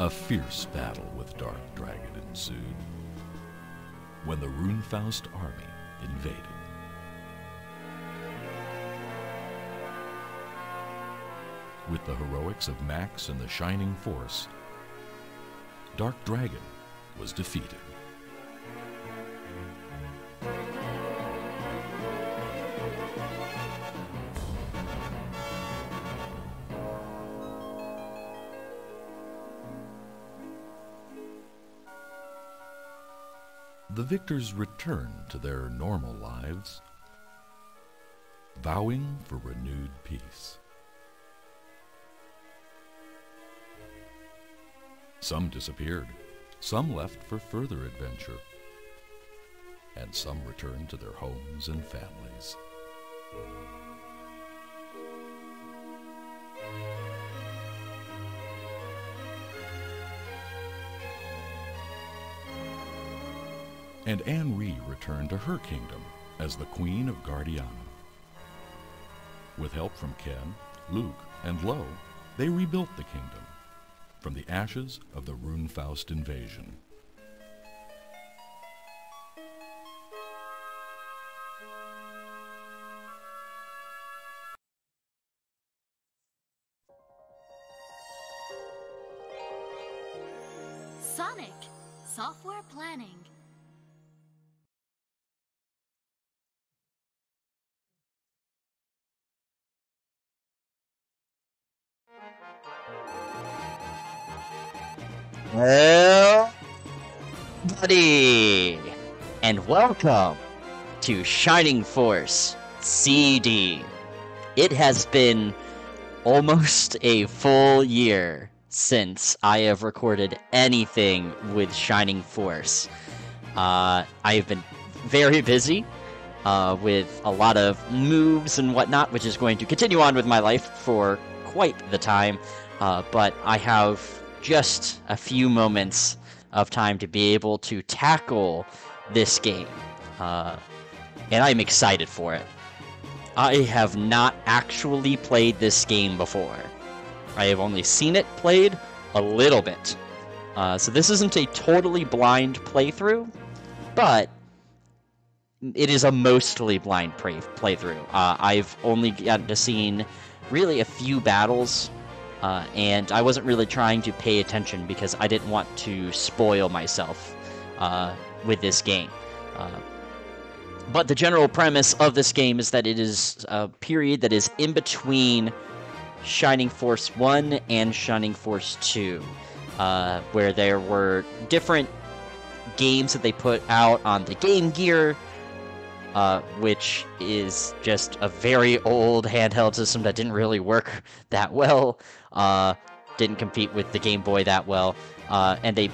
A fierce battle with Dark Dragon ensued when the Runefaust army invaded. With the heroics of Max and the Shining Force, Dark Dragon was defeated. Victors returned to their normal lives, vowing for renewed peace. Some disappeared, some left for further adventure, and some returned to their homes and families. And Anri returned to her kingdom as the Queen of Guardiana. With help from Ken, Luke, and Lo, they rebuilt the kingdom from the ashes of the Runefaust invasion. Well, buddy, and welcome to Shining Force CD. It has been almost a full year since I have recorded anything with Shining Force. Uh, I have been very busy uh, with a lot of moves and whatnot, which is going to continue on with my life for quite the time. Uh, but I have just a few moments of time to be able to tackle this game. Uh, and I'm excited for it. I have not actually played this game before. I have only seen it played a little bit. Uh, so this isn't a totally blind playthrough, but it is a mostly blind play- playthrough. Uh, I've only gotten to seen really a few battles uh, and I wasn't really trying to pay attention because I didn't want to spoil myself uh, with this game. Uh, but the general premise of this game is that it is a period that is in between Shining Force 1 and Shining Force 2, uh, where there were different games that they put out on the Game Gear, uh, which is just a very old handheld system that didn't really work that well. Uh, didn't compete with the Game Boy that well, uh, and they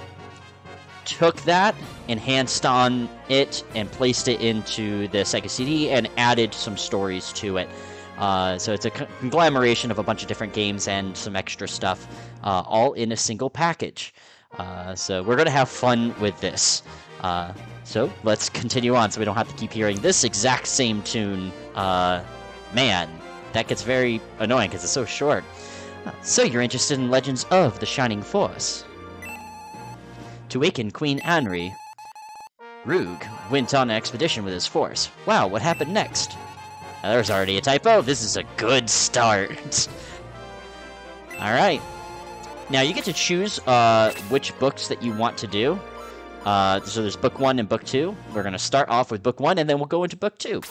took that, enhanced on it, and placed it into the Sega CD and added some stories to it. Uh, so it's a conglomeration of a bunch of different games and some extra stuff, uh, all in a single package. Uh, so we're gonna have fun with this. Uh, so let's continue on, so we don't have to keep hearing this exact same tune. Uh, man, that gets very annoying because it's so short. So you're interested in Legends of the Shining Force? To awaken Queen Anri, Roog went on an expedition with his force. Wow, what happened next? Now, there's already a typo. This is a good start. Alright. Now, you get to choose uh, which books that you want to do. Uh, so there's book one and book two. We're going to start off with book one, and then we'll go into book two.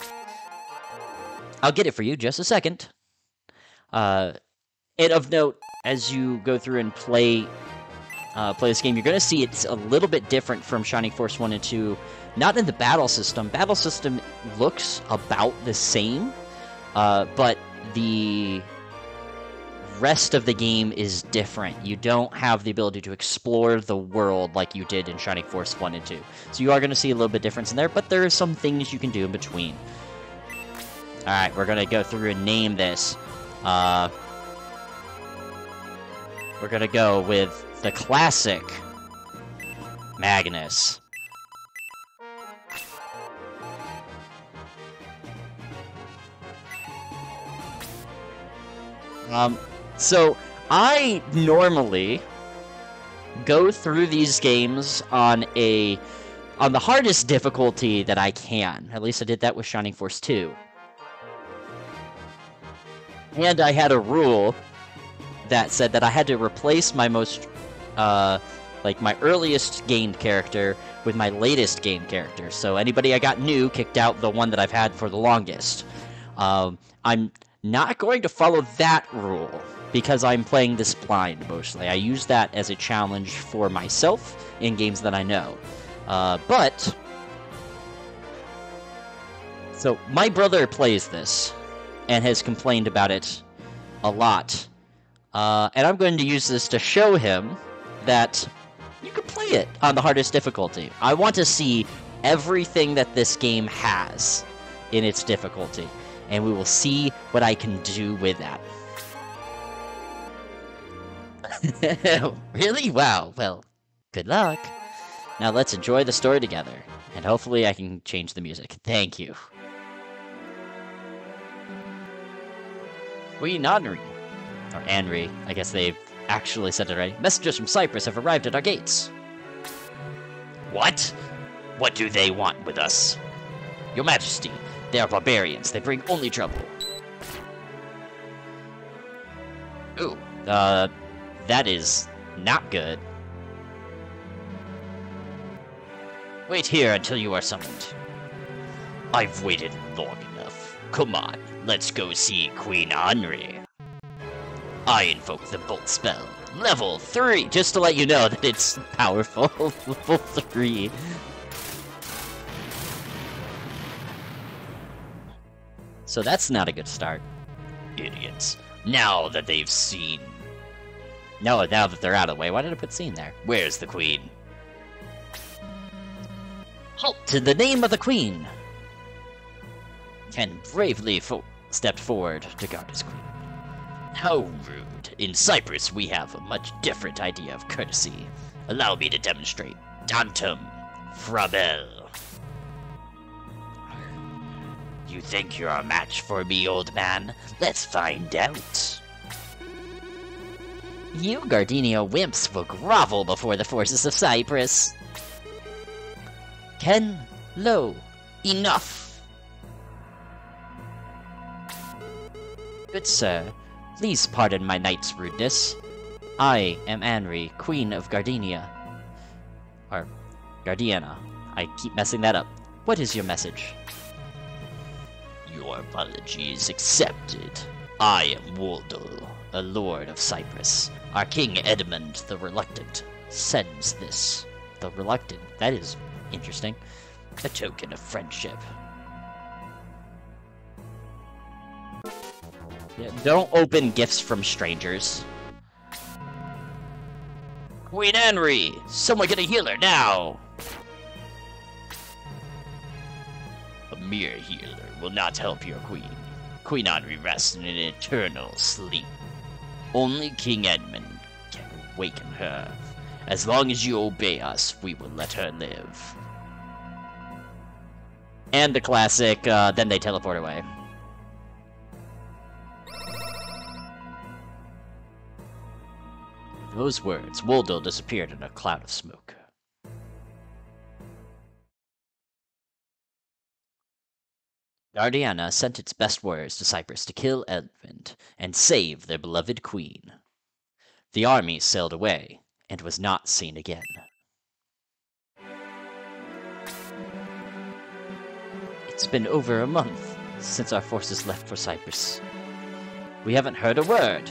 I'll get it for you just a second. Uh, and of note, as you go through and play uh, play this game, you're going to see it's a little bit different from Shining Force 1 and 2. Not in the battle system. Battle system looks about the same, uh, but the rest of the game is different. You don't have the ability to explore the world like you did in Shining Force 1 and 2. So you are going to see a little bit difference in there, but there are some things you can do in between. Alright, we're going to go through and name this. Uh, we're to go with the classic Magnus. Um, so I normally go through these games on a on the hardest difficulty that I can. At least I did that with Shining Force 2. And I had a rule that said that I had to replace my most uh like my earliest gained character with my latest gained character. So anybody I got new kicked out the one that I've had for the longest. Um, I'm not going to follow that rule because I'm playing this blind mostly. I use that as a challenge for myself in games that I know. Uh, but. So, my brother plays this and has complained about it a lot. Uh, and I'm going to use this to show him that you can play it on the hardest difficulty. I want to see everything that this game has in its difficulty, and we will see what I can do with that. really? Wow. Well, good luck. Now let's enjoy the story together, and hopefully I can change the music. Thank you. Queen Anri. Or Anri. I guess they've actually said it right. Messages from Cyprus have arrived at our gates. What? What do they want with us? Your Majesty, they are barbarians. They bring only trouble. Ooh, uh, that is not good. Wait here until you are summoned. I've waited long enough. Come on, let's go see Queen Anri. I invoke the Bolt spell. Level 3! Just to let you know that it's powerful. Level 3. So that's not a good start. Idiots. Now that they've seen... No, now that they're out of the way. Why did I put scene there? Where's the queen? Halt in the name of the queen! Ken bravely fo stepped forward to guard his queen. How rude. In Cyprus, we have a much different idea of courtesy. Allow me to demonstrate. Tantum Frabel. You think you're a match for me, old man? Let's find out. You Gardenia wimps will grovel before the forces of Cyprus. Ken, Lo, enough! Good sir, please pardon my knight's rudeness. I am Anri, Queen of Gardenia. Or, Gardiana. I keep messing that up. What is your message? Your apologies accepted. I am Woldol, a lord of Cyprus. Our king Edmund the Reluctant sends this. The Reluctant? That is interesting. A token of friendship. Yeah, don't open gifts from strangers. Queen Henry! Someone get a healer now! A mere healer will not help your queen. Queen Henry rests in an eternal sleep. Only King Edmund can awaken her. As long as you obey us, we will let her live. And the classic, uh, then they teleport away. Those words, Woldol disappeared in a cloud of smoke. Gardiana sent its best warriors to Cyprus to kill Edmund and save their beloved queen. The army sailed away and was not seen again. It's been over a month since our forces left for Cyprus. We haven't heard a word.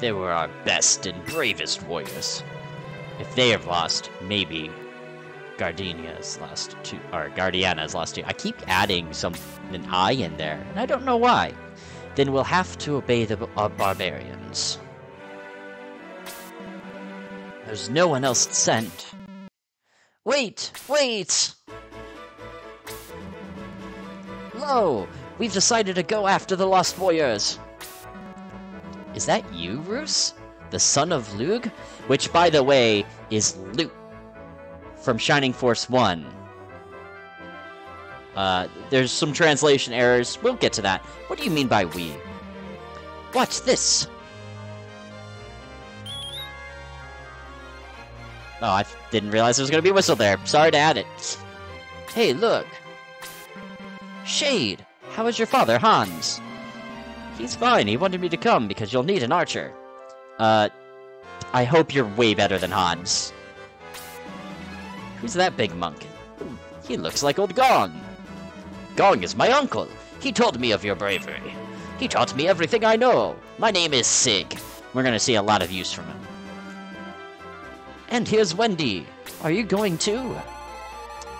They were our best and bravest warriors. If they have lost, maybe Gardenia's lost too, or Gardiana's lost too. I keep adding some an I in there, and I don't know why. Then we'll have to obey the uh, barbarians. There's no one else sent. Wait, wait! Lo, we've decided to go after the Lost Warriors. Is that you, Roos? The son of Lug? Which, by the way, is Luke from Shining Force 1. Uh, there's some translation errors. We'll get to that. What do you mean by we? Watch this! Oh, I didn't realize there was gonna be a whistle there. Sorry to add it. Hey, look. Shade, how is your father, Hans? He's fine. He wanted me to come because you'll need an archer. Uh, I hope you're way better than Hans. Who's that big monk? He looks like old Gong. Gong is my uncle. He told me of your bravery. He taught me everything I know. My name is Sig. We're gonna see a lot of use from him. And here's Wendy. Are you going too?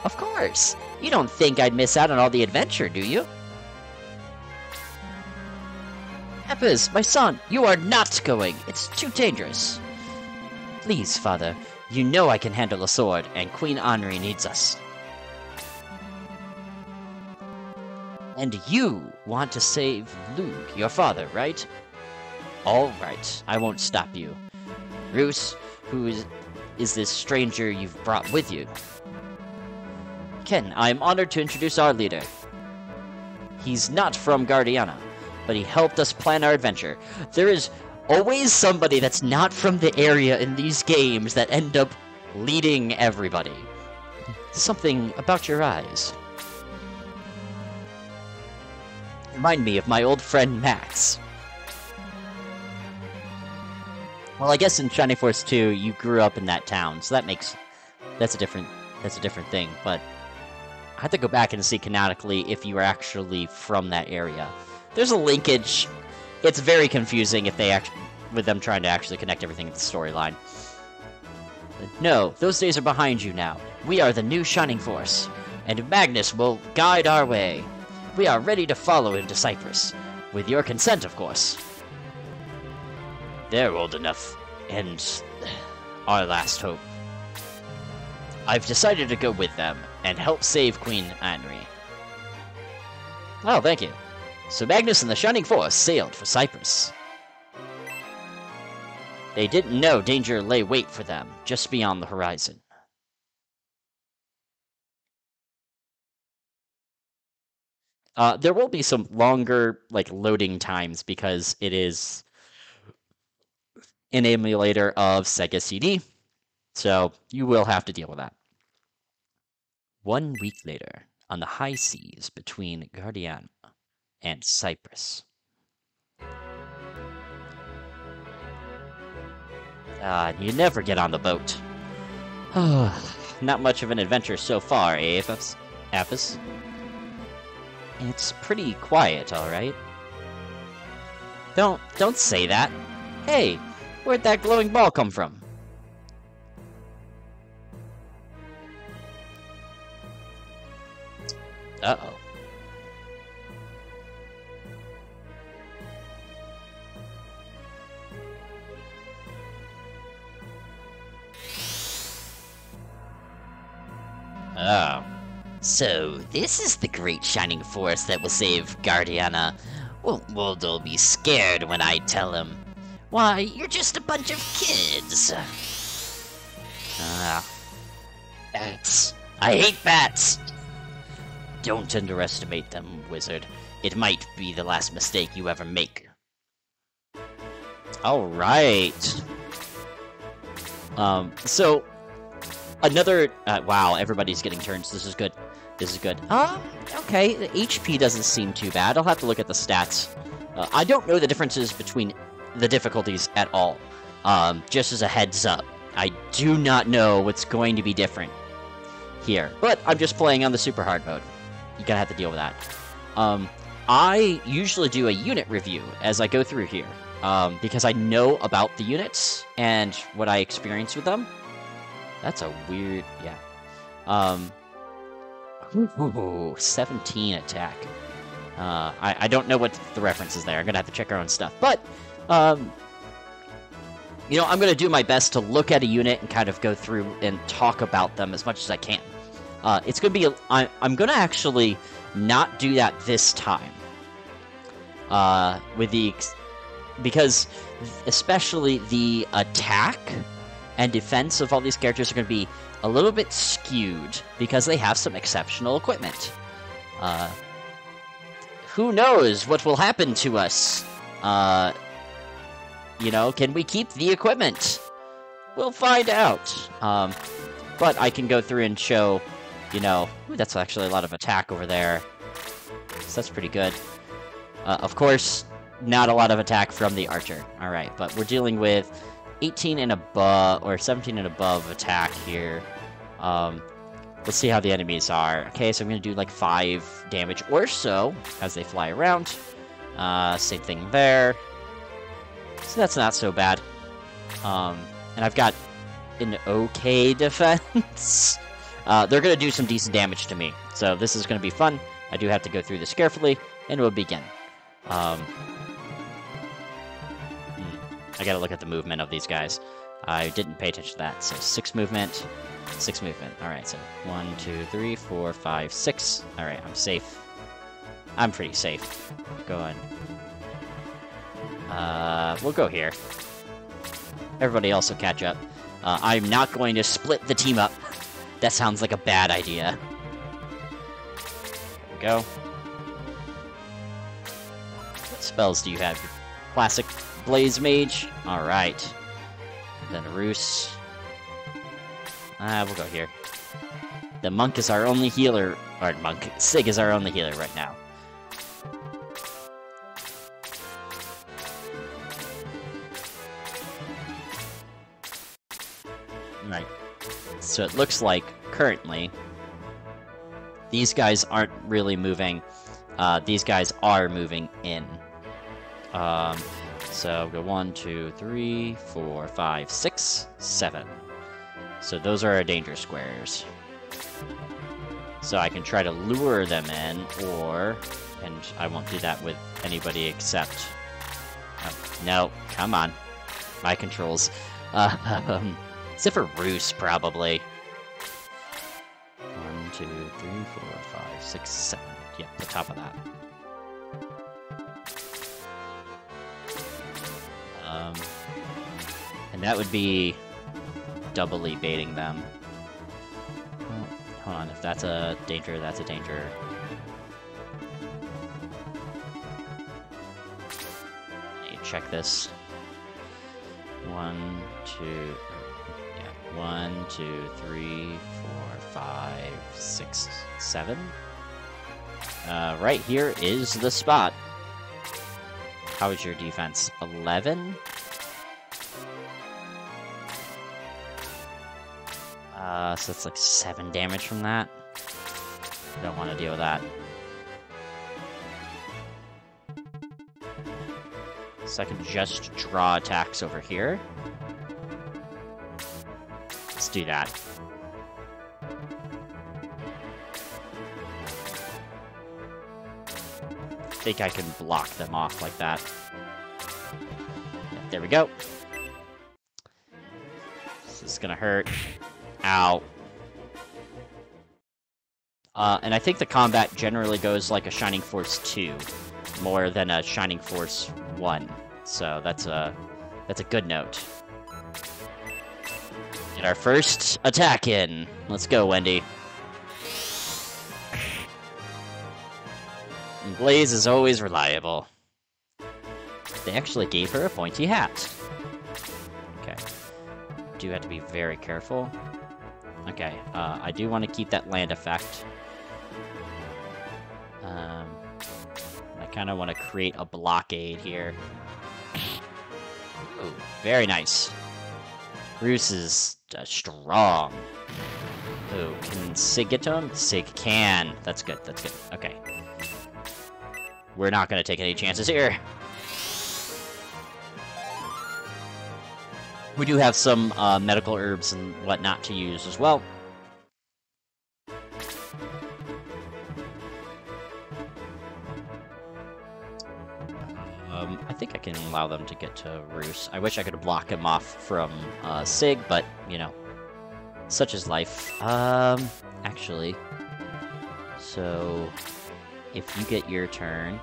Of course. You don't think I'd miss out on all the adventure, do you? Apis, my son, you are not going. It's too dangerous. Please, father. You know I can handle a sword, and Queen Anri needs us. And you want to save Luke, your father, right? All right, I won't stop you. Roos, who is, is this stranger you've brought with you? Ken, I am honored to introduce our leader. He's not from Guardiana, but he helped us plan our adventure. There is always somebody that's not from the area in these games that end up leading everybody. Something about your eyes. Remind me of my old friend Max. Well, I guess in Shining Force 2, you grew up in that town, so that makes that's a different that's a different thing. But I have to go back and see canonically if you were actually from that area. There's a linkage. It's very confusing if they act with them trying to actually connect everything to the storyline. No, those days are behind you now. We are the new Shining Force, and Magnus will guide our way. We are ready to follow him to Cyprus. With your consent, of course. They're old enough, and our last hope. I've decided to go with them and help save Queen Anri. Oh, thank you. So Magnus and the Shining Force sailed for Cyprus. They didn't know danger lay wait for them just beyond the horizon. Uh, there will be some longer like loading times because it is an emulator of Sega CD, so you will have to deal with that. One week later, on the high seas between Guardiana and Cyprus. Ah, you never get on the boat. Not much of an adventure so far, eh, Apis? Apis? It's pretty quiet, alright? Don't, don't say that. Hey, where'd that glowing ball come from? Uh-oh. Oh. So, this is the great shining force that will save Guardiana. Won't Woldol be scared when I tell him? Why, you're just a bunch of kids. Ah. Bats. I hate bats! Don't underestimate them, wizard. It might be the last mistake you ever make. Alright. Um, so, another... Uh, wow, everybody's getting turns. This is good. This is good. Um, okay, the HP doesn't seem too bad. I'll have to look at the stats. Uh, I don't know the differences between the difficulties at all. Um, just as a heads up. I do not know what's going to be different here. But I'm just playing on the super hard mode. You're gonna have to deal with that. Um, I usually do a unit review as I go through here. Um, because I know about the units and what I experience with them. That's a weird, yeah. Um, ooh, 17 attack. Uh, I, I don't know what the reference is there. I'm gonna have to check our own stuff. But, um, you know, I'm gonna do my best to look at a unit and kind of go through and talk about them as much as I can. Uh, it's gonna be, a, I, I'm gonna actually not do that this time. Uh, with the, because especially the attack and defense of all these characters are going to be a little bit skewed because they have some exceptional equipment. Uh, who knows what will happen to us? Uh, you know, can we keep the equipment? We'll find out. Um, but I can go through and show, you know, ooh, that's actually a lot of attack over there. So that's pretty good. Uh, of course, not a lot of attack from the archer. All right, but we're dealing with 18 and above, or 17 and above attack here. Um, let's see how the enemies are. Okay, so I'm going to do like 5 damage or so as they fly around. Uh, same thing there. So that's not so bad. Um, and I've got an okay defense. uh, they're going to do some decent damage to me. So this is going to be fun. I do have to go through this carefully, and we'll begin. Um, I gotta look at the movement of these guys. I didn't pay attention to that. So six movement, six movement. All right, so one, two, three, four, five, six. All right, I'm safe. I'm pretty safe. Go on. Uh, we'll go here. Everybody else will catch up. Uh, I'm not going to split the team up. That sounds like a bad idea. Go. What spells do you have? Classic Blaze Mage. Alright. Then Roos. Ah, we'll go here. The Monk is our only healer. Or Monk. Sig is our only healer right now. Right. So it looks like, currently, these guys aren't really moving. Uh, these guys are moving in. Um, so go one, two, three, four, five, six, seven. So those are our danger squares. So I can try to lure them in, or... And I won't do that with anybody except... Oh, no, come on. My controls. Um, except for Roos, probably. One, two, three, four, five, six, seven. Yep, the top of that. Um, and that would be doubly baiting them. Hold on, if that's a danger, that's a danger. Check this. One, two, yeah, one, two, three, four, five, six, seven. Uh, right here is the spot. How is your defense? 11? Uh, so that's like 7 damage from that. Don't want to deal with that. So I can just draw attacks over here. Let's do that. Think I can block them off like that. There we go. This is gonna hurt. Ow. Uh, and I think the combat generally goes like a Shining Force 2, more than a Shining Force 1. So that's a that's a good note. Get our first attack in. Let's go, Wendy. Blaze is always reliable. They actually gave her a pointy hat. Okay. Do have to be very careful. Okay, uh, I do want to keep that land effect. Um, I kind of want to create a blockade here. Ooh, very nice. Roos is uh, strong. Ooh, can Sig get to him? Sig can. That's good, that's good. Okay. We're not going to take any chances here. We do have some uh, medical herbs and whatnot to use as well. Um, I think I can allow them to get to Roos. I wish I could block him off from uh, Sig, but, you know, such is life. Um, actually, so if you get your turn,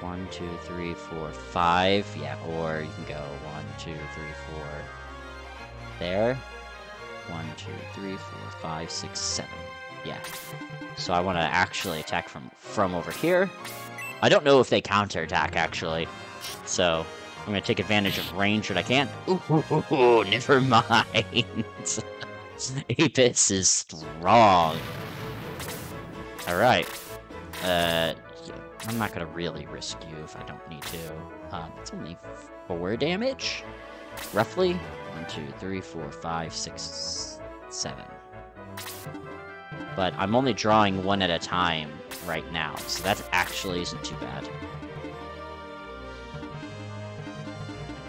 one, two, three, four, five, yeah, or you can go one, two, three, four, there, one, two, three, four, five, six, seven, yeah. So I want to actually attack from from over here. I don't know if they counterattack actually, so I'm gonna take advantage of range that I can. Ooh, never mind. Apis is strong. Alright. Uh, yeah, I'm not gonna really risk you if I don't need to. Um, it's only four damage, roughly. One, two, three, four, five, six, seven. But I'm only drawing one at a time right now, so that actually isn't too bad.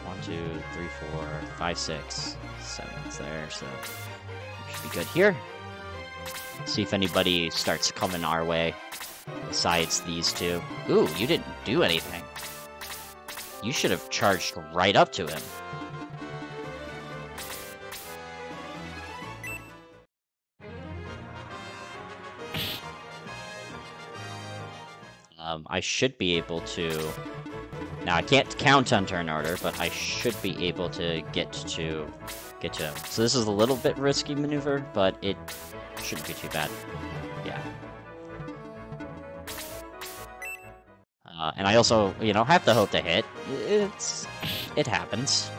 One, two, three, four, five, six, seven's there, so should be good here. See if anybody starts coming our way besides these two. Ooh, you didn't do anything. You should have charged right up to him. Um, I should be able to... Now, I can't count on turn order, but I should be able to get to get to him. So this is a little bit risky maneuver, but it shouldn't be too bad. Uh, and I also, you know, have to hope to hit. It's... It happens.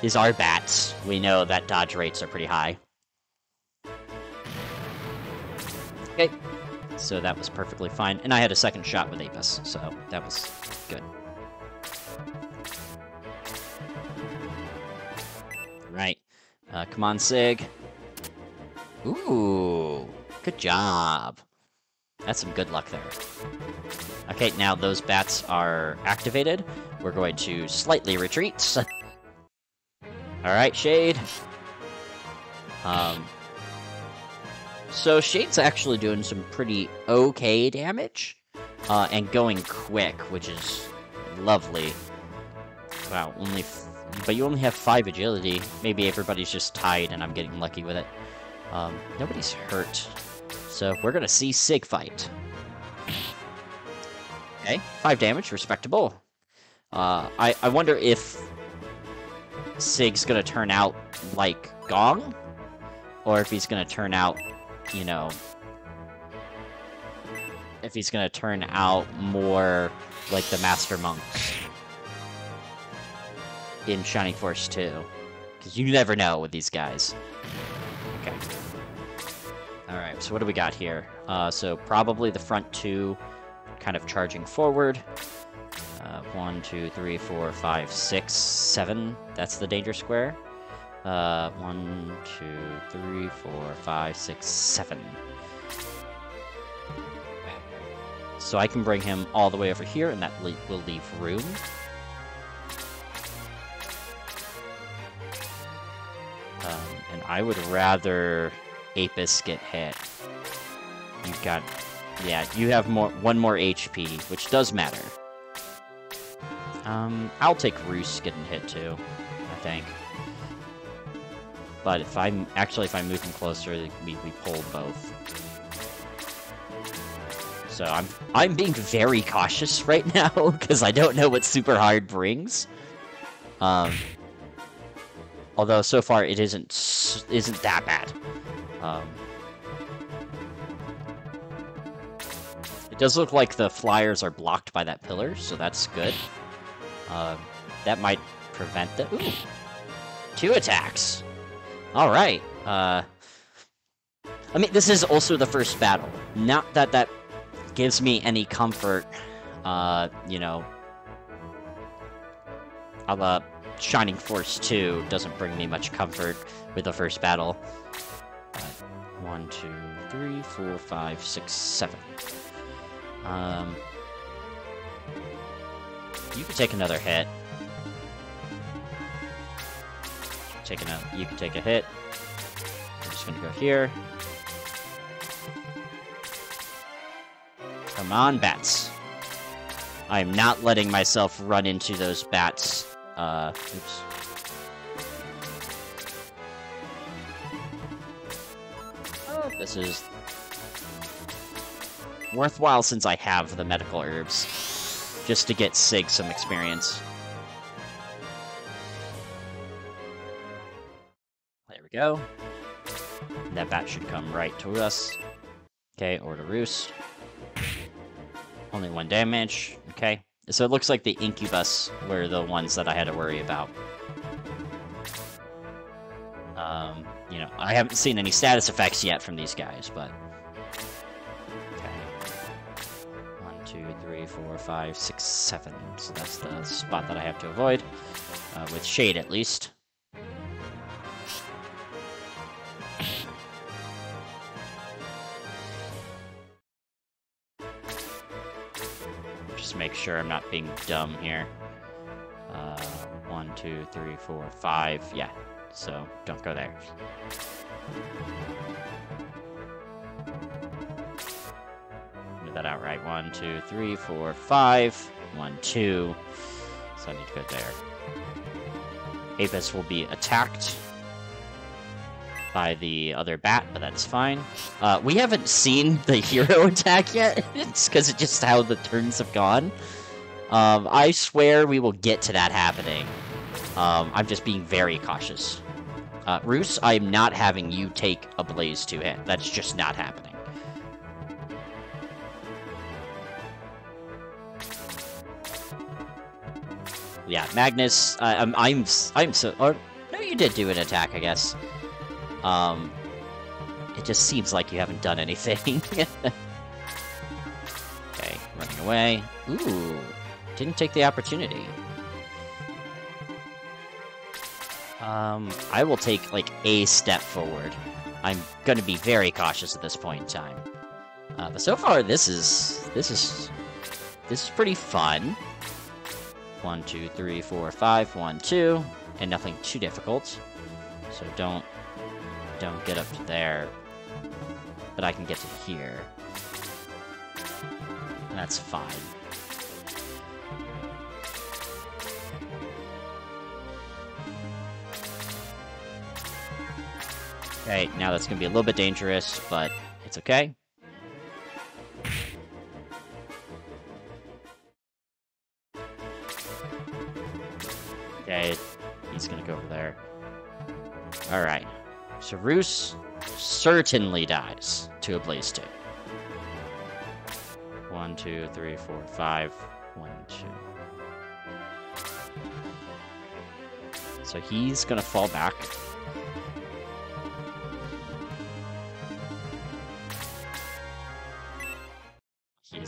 These are bats. We know that dodge rates are pretty high. Okay. So that was perfectly fine. And I had a second shot with Apis, so that was good. Right. Uh, come on, Sig. Ooh, good job. That's some good luck there. Okay, now those bats are activated. We're going to slightly retreat. Alright, Shade. Um, so Shade's actually doing some pretty okay damage. Uh, and going quick, which is lovely. Wow, only... but you only have 5 agility. Maybe everybody's just tied and I'm getting lucky with it. Um, nobody's hurt. So we're gonna see Sig fight. Okay, 5 damage, respectable. Uh, I, I wonder if Sig's gonna turn out like Gong? Or if he's gonna turn out, you know... If he's gonna turn out more like the Master Monks in Shining Force 2. Because you never know with these guys. Okay. So what do we got here? Uh, so probably the front two kind of charging forward. Uh, one, two, three, four, five, six, seven. That's the danger square. Uh, one, two, three, four, five, six, seven. So I can bring him all the way over here, and that le will leave room. Um, and I would rather Apis get hit. You've got... Yeah, you have more one more HP, which does matter. Um, I'll take Roos getting hit too, I think. But if I'm... Actually, if I move him closer, we, we pull both. So I'm I'm being very cautious right now, because I don't know what super hard brings. Um, although so far it isn't isn't that bad. Um, it does look like the flyers are blocked by that pillar, so that's good. Uh, that might prevent the ooh two attacks. All right. Uh, I mean, this is also the first battle. Not that that gives me any comfort. Uh, you know, a la Shining Force 2 doesn't bring me much comfort with the first battle. One, two, three, four, five, six, seven. Um, you could take another hit. Taking a, you can take a hit. I'm just gonna go here. Come on, bats. I am not letting myself run into those bats. Uh, oops. This is worthwhile since I have the medical herbs, just to get Sig some experience. There we go. That bat should come right to us. Okay, or to Roost. Only one damage. Okay. So it looks like the Incubus were the ones that I had to worry about. Um, you know, I haven't seen any status effects yet from these guys, but... Okay. One, two, three, four, five, six, seven. So that's the spot that I have to avoid. Uh, with shade, at least. Just make sure I'm not being dumb here. Uh, one, two, three, four, five. Yeah, so don't go there. Move that out right. One, two, three, four, five. One, two. So I need to go there. Apis will be attacked by the other bat, but that's fine. Uh, we haven't seen the hero attack yet. it's because it's just how the turns have gone. Um, I swear we will get to that happening. Um, I'm just being very cautious. Uh, Roos, I am not having you take a Blaze to hit. That's just not happening. Yeah, Magnus, I'm, I'm, I'm so, or, no, you did do an attack, I guess. Um, it just seems like you haven't done anything. okay, running away. Ooh, didn't take the opportunity. Um, I will take, like, a step forward. I'm gonna be very cautious at this point in time. Uh, but so far, this is, this is, this is pretty fun. One, two, three, four, five, one, two, and nothing too difficult. So don't, don't get up to there. But I can get to here. That's fine. Okay, now that's gonna be a little bit dangerous, but it's okay. Okay, he's gonna go over there. Alright. So Roos certainly dies to a Blaze 2. One, two, three, four, five. One, two. So he's gonna fall back.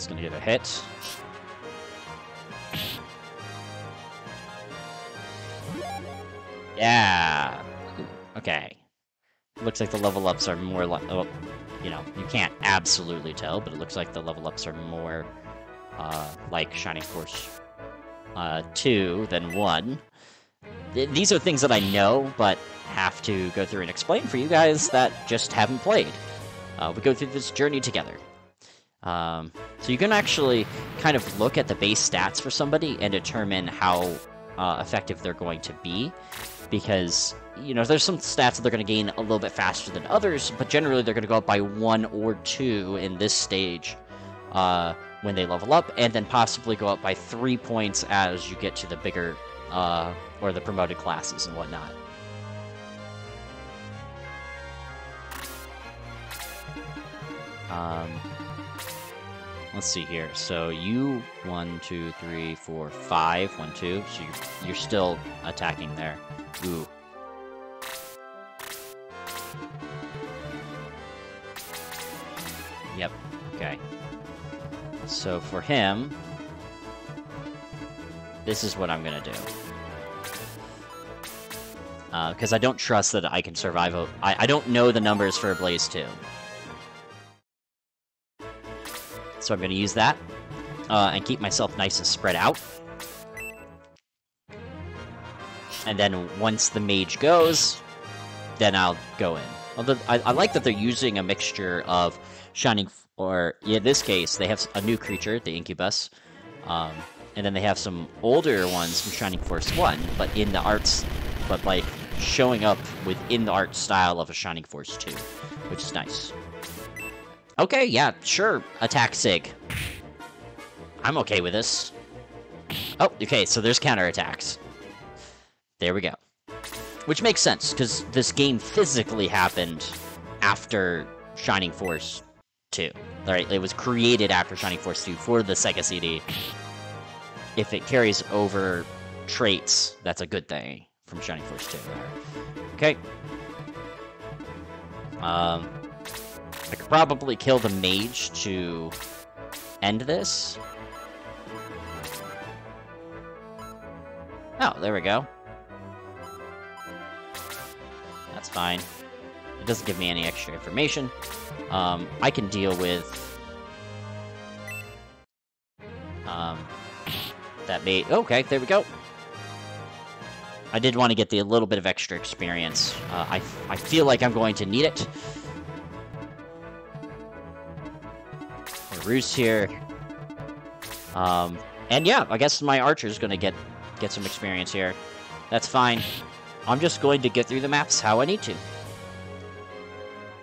He's gonna get a hit. Yeah. Okay. Looks like the level ups are more like, oh, you know, you can't absolutely tell, but it looks like the level ups are more uh, like Shining Force uh, 2 than 1. Th these are things that I know, but have to go through and explain for you guys that just haven't played. Uh, we go through this journey together. Um, so you can actually kind of look at the base stats for somebody and determine how uh, effective they're going to be. Because you know there's some stats that they're going to gain a little bit faster than others but generally they're going to go up by one or two in this stage uh, when they level up and then possibly go up by three points as you get to the bigger uh, or the promoted classes and whatnot. Um, let's see here. So you one, two, three, four, five, one, two. So you're, you're still attacking there. Ooh. Yep. Okay. So for him, this is what I'm gonna do. Because uh, I don't trust that I can survive. A, I, I don't know the numbers for a Blaze 2. So I'm going to use that uh, and keep myself nice and spread out. And then once the mage goes, then I'll go in. Although I, I like that they're using a mixture of Shining, or in this case, they have a new creature, the Incubus, um, and then they have some older ones from Shining Force 1, but in the arts, but like showing up within the art style of a Shining Force 2, which is nice. Okay, yeah, sure. Attack Sig. I'm okay with this. Oh, okay, so there's counterattacks. There we go. Which makes sense, because this game physically happened after Shining Force 2. Right, it was created after Shining Force 2 for the Sega CD. if it carries over traits, that's a good thing from Shining Force 2. Okay. Um, I could probably kill the mage to end this. Oh, there we go. That's fine. It doesn't give me any extra information. Um, I can deal with... Um, that may... Okay, there we go. I did want to get the a little bit of extra experience. Uh, I, I feel like I'm going to need it. Roost here. Um, and yeah, I guess my archer's to get get some experience here. That's fine. I'm just going to get through the maps how I need to.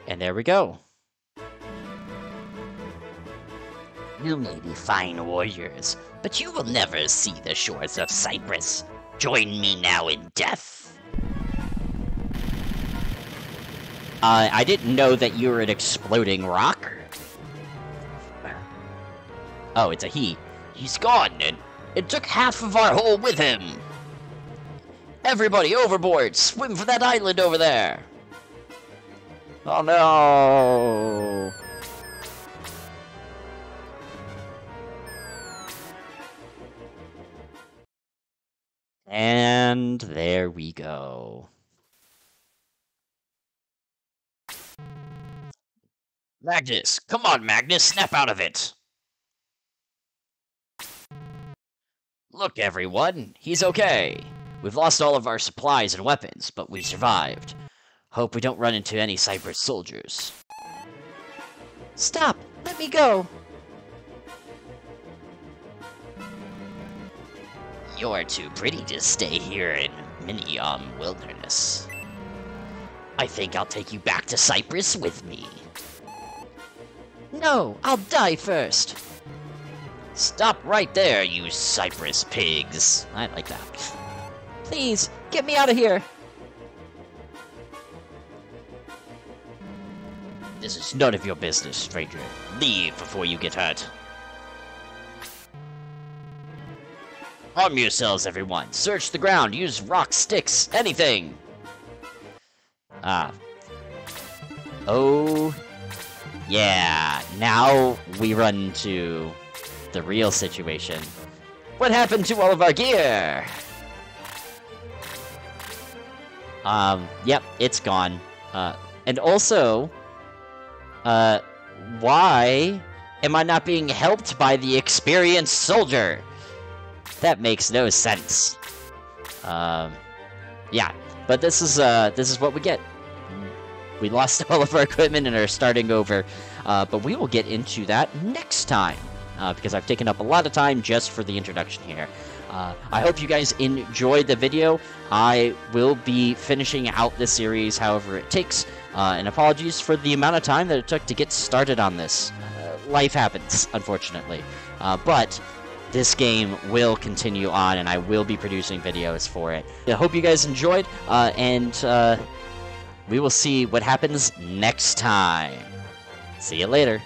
And there we go. You may be fine warriors, but you will never see the shores of Cypress. Join me now in death. Uh, I didn't know that you were an exploding rock. Oh, it's a he. He's gone, and it took half of our hull with him. Everybody overboard! Swim for that island over there! Oh no! And there we go. Magnus! Come on, Magnus! Snap out of it! Look, everyone! He's okay! We've lost all of our supplies and weapons, but we survived. Hope we don't run into any Cypress soldiers. Stop! Let me go! You're too pretty to stay here in Minium Wilderness. I think I'll take you back to Cypress with me. No, I'll die first! Stop right there, you cypress pigs! I like that. Please, get me out of here! This is none of your business, stranger. Leave before you get hurt. Arm yourselves, everyone. Search the ground. Use rocks, sticks, anything. Ah. Oh. Yeah. Now we run to the real situation. What happened to all of our gear? Um, yep, it's gone. Uh, and also, uh, why am I not being helped by the experienced soldier? That makes no sense. Um, yeah, but this is, uh, this is what we get. We lost all of our equipment and are starting over, uh, but we will get into that next time, uh, because I've taken up a lot of time just for the introduction here. Uh, I hope you guys enjoyed the video. I will be finishing out this series however it takes, uh, and apologies for the amount of time that it took to get started on this. Uh, life happens, unfortunately. Uh, but this game will continue on, and I will be producing videos for it. I hope you guys enjoyed, uh, and we will see what happens next time. See you later.